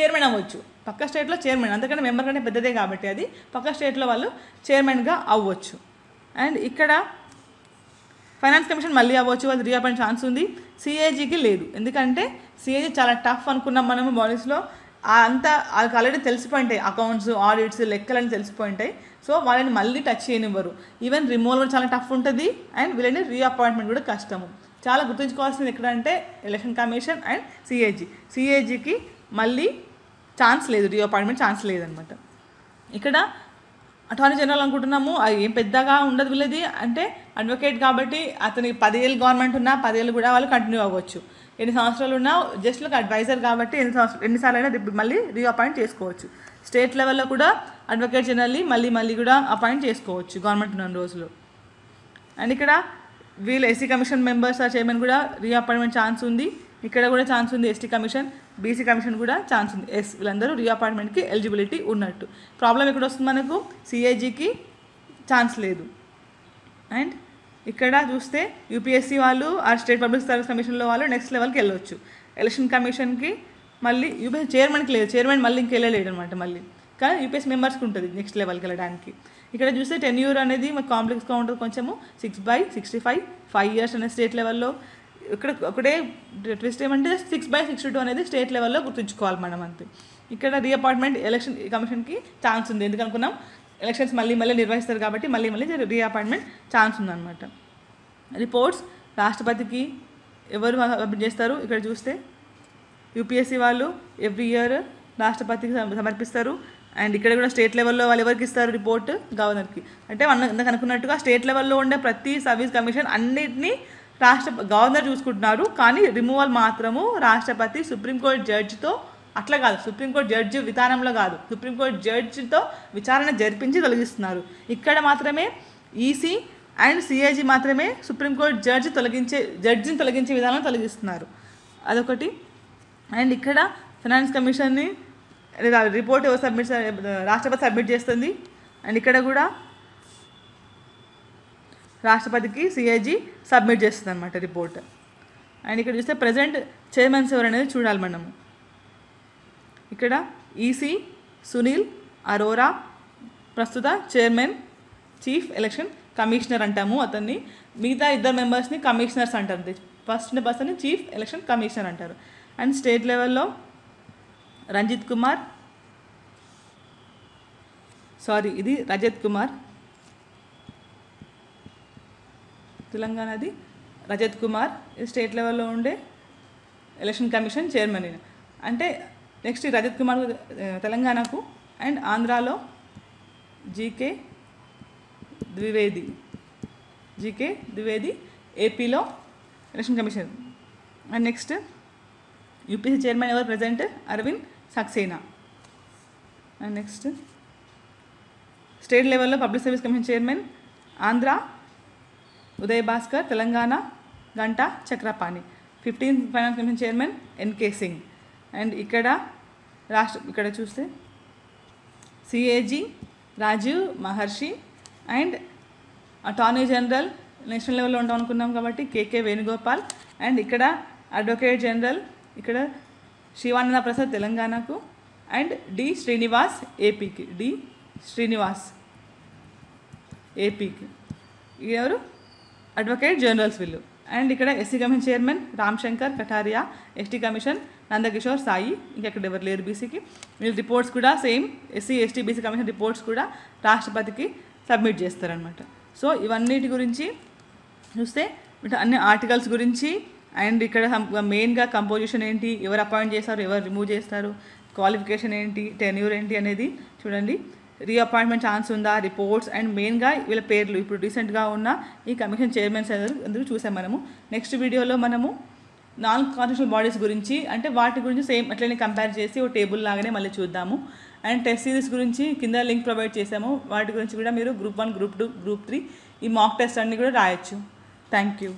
చైర్మన్ అవ్వచ్చు. పక్క స్టేట్లో చైర్మన్ అందుకని మెంబర్ కంటే పెద్దదే కాబట్టి అది. పక్క స్టేట్లో వాళ్ళు చైర్మన్గా అవ్వచ్చు. అండ్ ఇక్కడ ఫైనాన్స్ కమిషన్ మళ్ళీ అవ్వచ్చు వాళ్ళు రీఅపాయింట్ ఛాన్స్ ఉంది. సిఏజీకి లేదు. ఎందుకంటే సిఏజీ చాలా టఫ్ అనుకున్నాం మనము బాడీస్లో అంతా వాళ్ళకి ఆల్రెడీ తెలిసిపోయింటాయి అకౌంట్స్ ఆడిట్స్ లెక్కలని తెలిసిపోయింటాయి. సో వాళ్ళని మళ్ళీ టచ్ చేయనివ్వరు. ఈవెన్ రిమూవల్ చాలా టఫ్ ఉంటుంది. అండ్ వీళ్ళని రీఅపాయింట్మెంట్ కూడా కష్టము. చాలా గుర్తుంచుకోవాల్సింది ఎక్కడ అంటే ఎలక్షన్ కమిషన్ అండ్ సిఏజీ. సిఏజీకి మళ్ళీ ఛాన్స్ లేదు రీఅపాయింట్మెంట్ ఛాన్స్ లేదనమాట. ఇక్కడ అటార్నీ జనరల్ అనుకుంటున్నాము అది ఏం పెద్దగా ఉండదు వీళ్ళది అంటే అడ్వకేట్ కాబట్టి అతనికి పదేళ్ళు గవర్నమెంట్ ఉన్నా పదేళ్ళు కూడా వాళ్ళు కంటిన్యూ అవ్వచ్చు. ఎన్ని సంవత్సరాలు ఉన్నా జస్ట్ ఒక అడ్వైజర్ కాబట్టి ఎన్ని సంవత్సరాలు ఎన్నిసార్లు అయినా మళ్ళీ రీఅపాయింట్ చేసుకోవచ్చు. స్టేట్ లెవెల్లో కూడా అడ్వకేట్ జనరల్ని మళ్ళీ మళ్ళీ కూడా అపాయింట్ చేసుకోవచ్చు గవర్నమెంట్ ఉన్న రోజులు. అండ్ ఇక్కడ వీళ్ళు ఎస్సీ కమిషన్ మెంబర్స్ ఆ చైర్మన్ కూడా రీఅపాయింట్మెంట్ ఛాన్స్ ఉంది. ఇక్కడ కూడా ఛాన్స్ ఉంది ఎస్టీ కమిషన్ బీసీ కమిషన్ కూడా ఛాన్స్ ఉంది. ఎస్ వీళ్ళందరూ రీఅపాయింట్మెంట్కి ఎలిజిబిలిటీ ఉన్నట్టు. ప్రాబ్లం ఎక్కడ వస్తుంది మనకు సిఐజీకి ఛాన్స్ లేదు. అండ్ ఇక్కడ చూస్తే యూపీఎస్సీ వాళ్ళు ఆ స్టేట్ పబ్లిక్ సర్వీస్ కమిషన్లో వాళ్ళు నెక్స్ట్ లెవెల్కి వెళ్ళొచ్చు. ఎలక్షన్ కమిషన్కి మళ్ళీ యూపీఎస్ చైర్మన్కి లేదు. చైర్మన్ మళ్ళీ ఇంక వెళ్ళలేడు అనమాట మళ్ళీ. కానీ యూపీఎస్ మెంబర్స్కి ఉంటుంది నెక్స్ట్ లెవెల్కి వెళ్ళడానికి. ఇక్కడ చూస్తే టెన్ ఇయర్ అనేది మాకు కాంప్లెక్స్గా ఉంటుంది కొంచెము. Six by sixty five five years అనే స్టేట్ లెవెల్లో ఇక్కడ ఒకటే ట్విస్ట్ ఏమంటే సిక్స్ బై సిక్స్టీ టూ అనేది స్టేట్ లెవెల్లో గుర్తుంచుకోవాలి మనం అంతే. ఇక్కడ రీఅపాయింట్మెంట్ ఎలక్షన్ కమిషన్కి ఛాన్స్ ఉంది. ఎందుకనుకున్నాం ఎలక్షన్స్ మళ్ళీ మళ్ళీ నిర్వహిస్తారు కాబట్టి మళ్ళీ మళ్ళీ రీఅపాయింట్మెంట్ ఛాన్స్ ఉందన్నమాట. రిపోర్ట్స్ రాష్ట్రపతికి ఎవరు సబ్మిట్ చేస్తారు? ఇక్కడ చూస్తే యూపీఎస్సీ వాళ్ళు ఎవ్రీ ఇయర్ రాష్ట్రపతికి సమర్పిస్తారు. అండ్ ఇక్కడ కూడా స్టేట్ లెవెల్లో వాళ్ళు ఎవరికి ఇస్తారు రిపోర్ట్ గవర్నర్కి. అంటే మన ఇందాక అనుకున్నట్టుగా స్టేట్ లెవెల్లో ఉండే ప్రతి సర్వీస్ కమిషన్ అన్నిటినీ రాష్ట్ర గవర్నర్ చూసుకుంటున్నారు. కానీ రిమూవల్ మాత్రము రాష్ట్రపతి సుప్రీంకోర్టు జడ్జితో అట్లా కాదు. సుప్రీంకోర్టు జడ్జి విధానంలో కాదు. సుప్రీంకోర్టు జడ్జితో విచారణ జరిపించి తొలగిస్తున్నారు. ఇక్కడ మాత్రమే ఈసీ అండ్ సిఐజీ మాత్రమే సుప్రీంకోర్టు జడ్జి తొలగించే జడ్జిని తొలగించే విధానం తొలగిస్తున్నారు. అదొకటి. అండ్ ఇక్కడ ఫైనాన్స్ కమిషన్ని రిపోర్ట్ ఎవరు సబ్మిట్ రాష్ట్రపతి సబ్మిట్ చేస్తుంది. అండ్ ఇక్కడ కూడా రాష్ట్రపతికి సిఐజీ సబ్మిట్ చేస్తుంది అనమాట రిపోర్ట్. అండ్ ఇక్కడ చూస్తే ప్రజెంట్ చైర్మన్స్ ఎవరు అనేది చూడాలి మనము ఇక్కడ ఈసీ సునీల్ అరోరా ప్రస్తుత చైర్మన్ చీఫ్ ఎలక్షన్ కమిషనర్ అంటాము అతన్ని. మిగతా ఇద్దరు మెంబర్స్ని కమిషనర్స్ అంటారు. First person chief election commissioner అంటారు. అండ్ స్టేట్ లెవెల్లో రంజిత్ కుమార్ సారీ ఇది రజత్ కుమార్. తెలంగాణది రజత్ కుమార్ స్టేట్ లెవెల్లో ఉండే ఎలక్షన్ కమిషన్ చైర్మన్. అంటే నెక్స్ట్ రజత్ కుమార్ తెలంగాణకు అండ్ ఆంధ్రాలో జీకే ద్వివేది జీకే ద్వివేది ఏపీలో election commission. And next UPC chairman ఎవరు? Present Arvind Saxena. And next state లెవెల్లో public service commission chairman Andhra Uday Bhaskar Telangana Ganta Chakrapani. Fifteenth finance commission chairman NK Singh. And ఇక్కడ రాష్ట్ర ఇక్కడ చూస్తే CAG Rajiv Mehrishi and attorney general national లెవెల్లో ఉంటాం అనుకున్నాం కాబట్టి కేకే వేణుగోపాల్. అండ్ ఇక్కడ అడ్వకేట్ జనరల్ ఇక్కడ శివానంద ప్రసాద్ తెలంగాణకు అండ్ డి శ్రీనివాస్ ఏపీకి డి శ్రీనివాస్ ఏపీకి. ఎవరు? అడ్వకేట్ జనరల్స్ వీళ్ళు అండ్ ఇక్కడ SC commission chairman Ram Shankar Katheria ST commission Nandakishore Sai ఇంకెక్కడ ఎవరు లేరు బీసీకి వీళ్ళ రిపోర్ట్స్ కూడా same SC ST BC commission reports కూడా రాష్ట్రపతికి సబ్మిట్ చేస్తారనమాట సో ఇవన్నిటి గురించి చూస్తే అన్ని ఆర్టికల్స్ గురించి అండ్ ఇక్కడ మెయిన్గా కంపోజిషన్ ఏంటి ఎవరు అపాయింట్ చేస్తారు ఎవరు రిమూవ్ చేస్తారు క్వాలిఫికేషన్ ఏంటి టెన్యూర్ ఏంటి అనేది చూడండి. రీఅపాయింట్మెంట్ ఛాన్స్ ఉందా రిపోర్ట్స్ అండ్ మెయిన్గా వీళ్ళ పేర్లు ఇప్పుడు రీసెంట్గా ఉన్న ఈ కమిషన్ చైర్మన్స్ అందరూ చూసాం మనము. నెక్స్ట్ వీడియోలో మనము నాన్ కాన్స్టిట్యూషన్ బాడీస్ గురించి అంటే వాటి గురించి సేమ్ అట్లనే కంపేర్ చేసి ఒక టేబుల్ లాగానే మళ్ళీ చూద్దాము. అండ్ టెస్ట్ సిరీస్ గురించి కింద లింక్ ప్రొవైడ్ చేసాము. వాటి గురించి కూడా మీరు group one group two group three ఈ మాక్ టెస్ట్ అన్ని కూడా రాయొచ్చు. Thank you